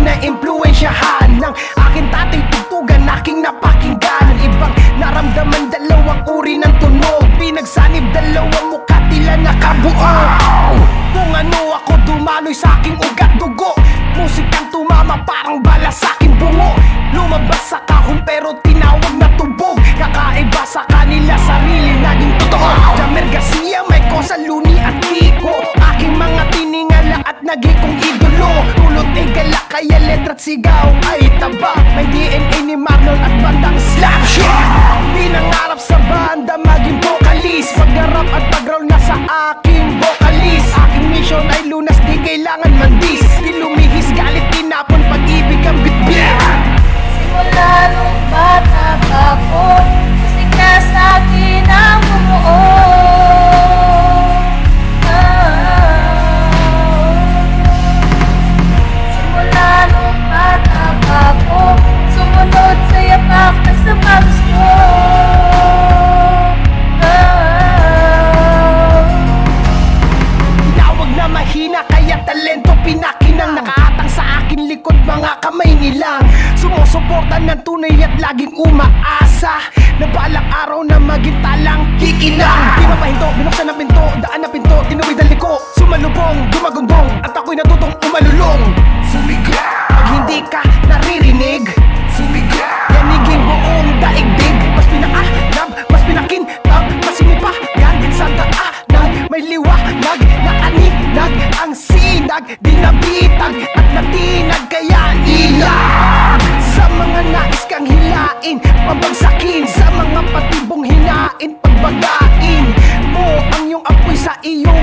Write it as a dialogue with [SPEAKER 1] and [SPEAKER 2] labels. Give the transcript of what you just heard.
[SPEAKER 1] Na-impluensyahan Ng aking tatay tutugan, aking napakinggan. Ibang naramdaman dalawang uri ng tunog Pinagsanib dalawang mukha tila nakabuo. Kung ano ako dumaloy sa aking ugat dugo. Musikang tumama parang bala sa aking bungo. Lumabas sa kahon pero tinawag na tubog. Kakaiba sa kanila sarili naging totoo. Jamer Garcia, may kosa, luni at kiko Aking mga tiningala at naging kong idolo. Tulot ay galak kaya letra at sigaw ay taba. May DNA ni Marlon at bandang slap. Shit Pinangarap sa banda maging vocalist. Paggarap at pag-roll na sa aking Sumusuporta ng tunay at laging umaasa. Na balang araw na maging talang kikinang Di mapahinto, binuksan ang pinto, daan na pinto Tinuwid ang liko, sumalubong, gumagumbong At ako'y natutong umalulong. Sumiga Pag hindi ka naririnig Sumiga Yanigin buong daigdig. Mas pinaalam, mas pinakintab Mas sinipagan sa daanan. May liwanag na aninag Ang sinag, di nabitag At natinag gawain Pabagsakin. Sa mga patibong hinain Pagbagain mo ang iyong apoy sa iyong